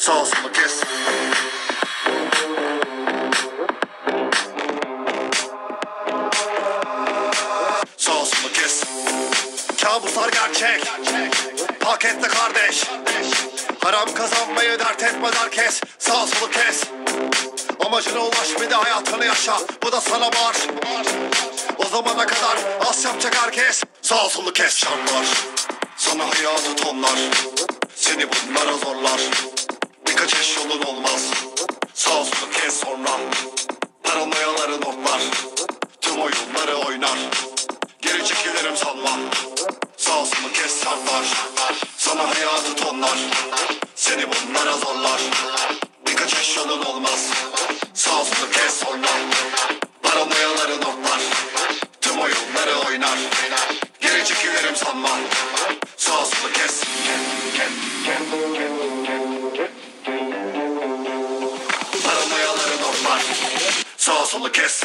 Sağ solu kes Sağ solu kes Kabuslar gerçek. Paketle kardeş. Haram kazanmayı dert etme herkes. Sağ solu kes Amacına ulaş bir de hayatını yaşa. Bu da sana var. O zamana kadar az yapacak herkes. Sağ solu kes şartlar. Sana hayatı tonlar. Seni bunlara zorlar Birkaç eş yolun olmaz. Sağ solu kes sonra. Paranoyaları notlar Tüm oyunları oynar. Geri çekilirim sanma. Sağ solu kes şartlar Sana hayatı tonlar. Seni bunlara zorlar. Birkaç eş yolun olmaz. Sağ solu kes sonra. Paranoyaları notlar Tüm oyunları oynar. Geri çekilirim sanma Paranoyaları notlar Sağ solu kes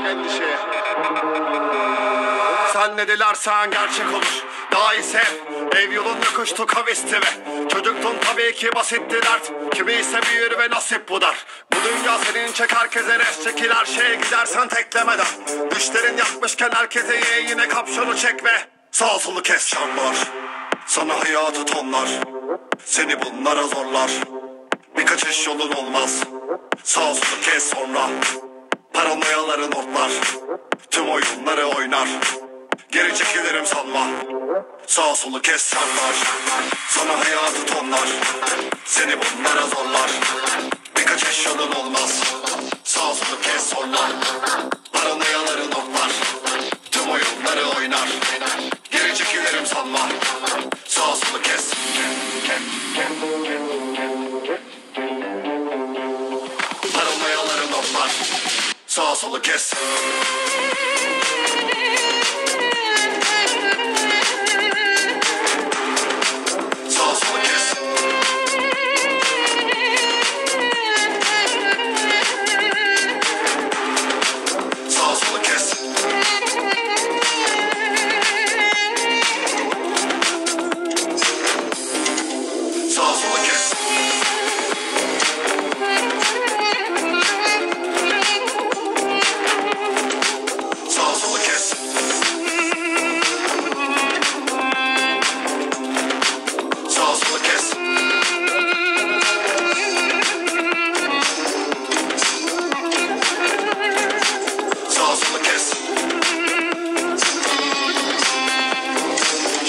Yok endişeye. Sen ne dilersen gerçek olur. Daha iyisi ev yolunda kuştu kavisti ve Çocuktun tabii ki basitti dert. Kimi ise büyür ve nasip bu dar. Bu dünya senin çek herkese res. Çekil her şeye gidersen teklemeden Düşlerin yakmışken herkese ye. Yine kapşonu çek ve Sağ solu kes şartlar Sana hayatı tonlar. Seni bunlara zorlar. Birkaç eş yolun olmaz. Sağ solu kes sonra Paranoyaları notlar Tüm oyunları oynar. Geri çekilirim sanma. Sağ solu kes şartlar Sana hayatı tonlar Seni bunlara zorlar. Birkaç eş yolun olmaz. Sağ solu kes sonra Paranoyaları notlar Tüm oyunları oynar. Geri çekilirim sanma. Sağ solu kes. Paranoyaları notlar Sağ solu kes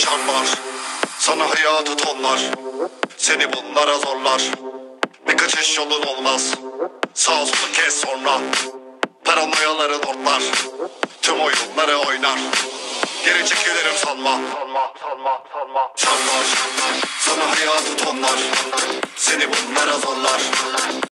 Şartlar Sana hayatı tonlar. Seni bunlara zorlar. Birkaç eş yolun olmaz. Sağ solu kes sonra. Paranoyaları notlar Tüm oyunları oynar. Geri çekilirim sanma. Şartlar Sana hayatı tonlar. Seni bunlara zorlar